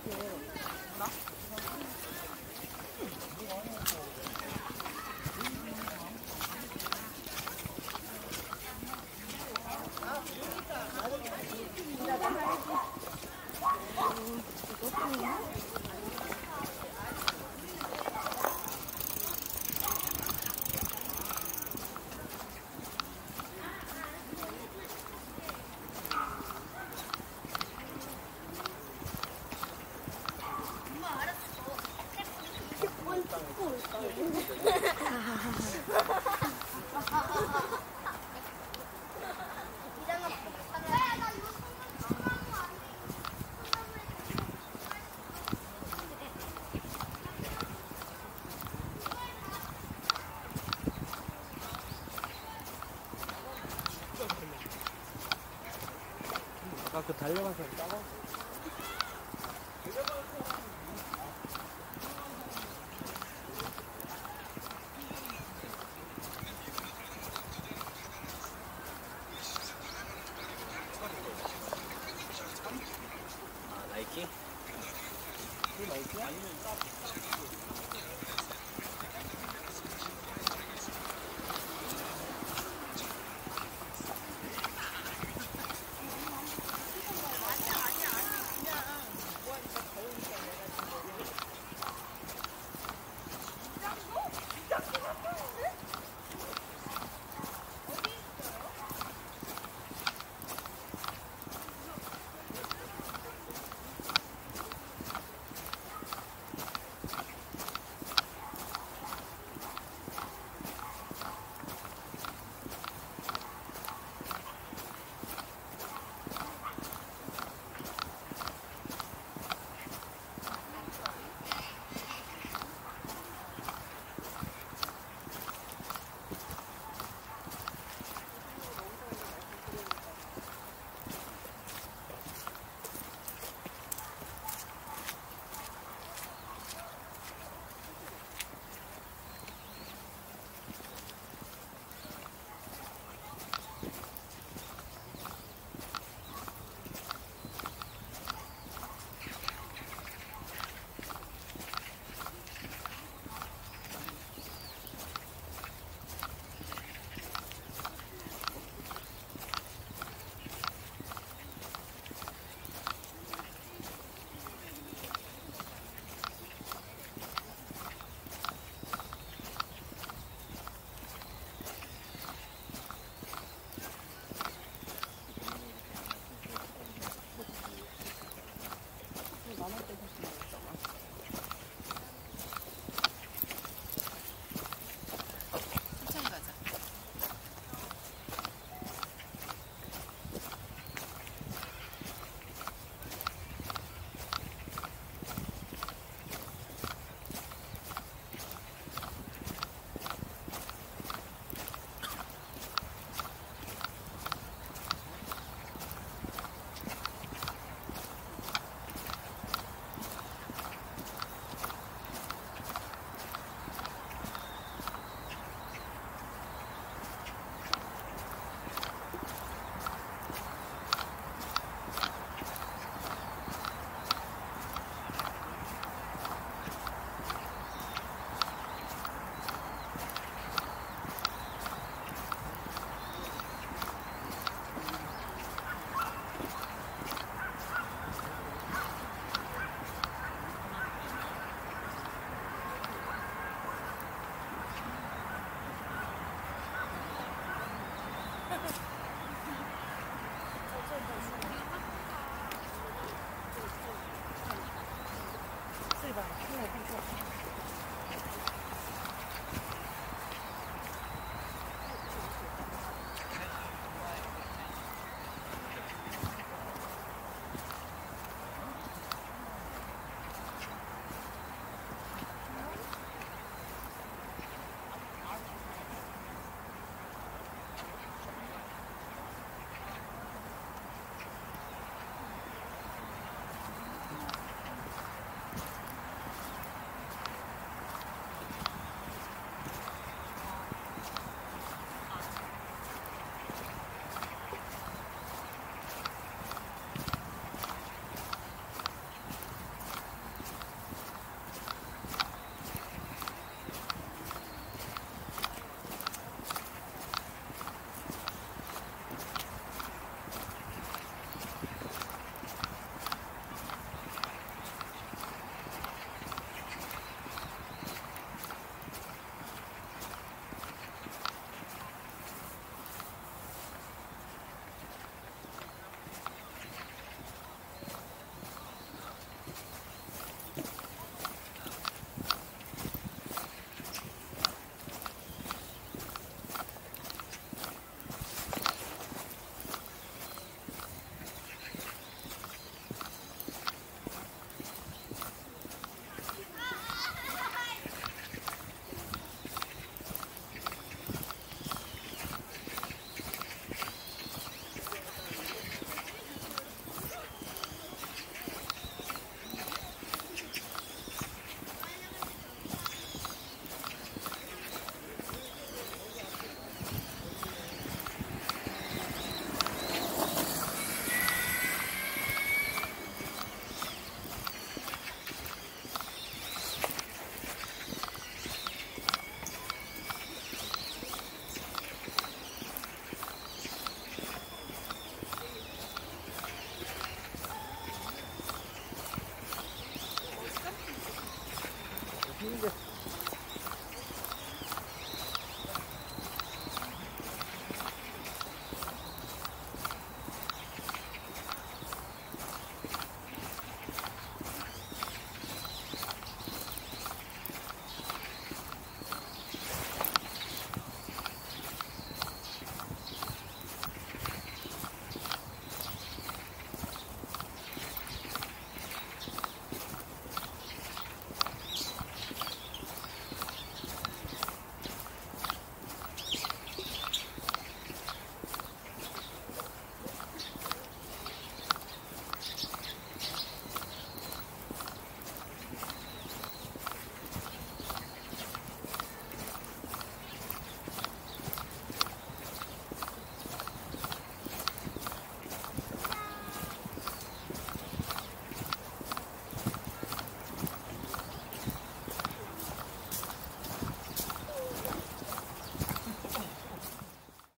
아, 안녕하세요. 나? 아까 그 달려가서 따가 아, 나이키? 그 나이키야?